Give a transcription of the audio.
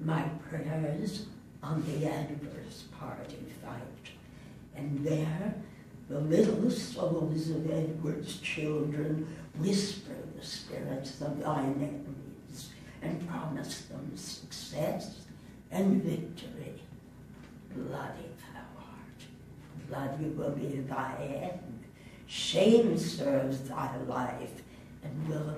my prayers on the adverse party fight. And there, the little souls of Edward's children whisper the spirits of thine enemies and promise them success and victory. Bloody thou art, bloody will be thy end. Shame serves thy life, and will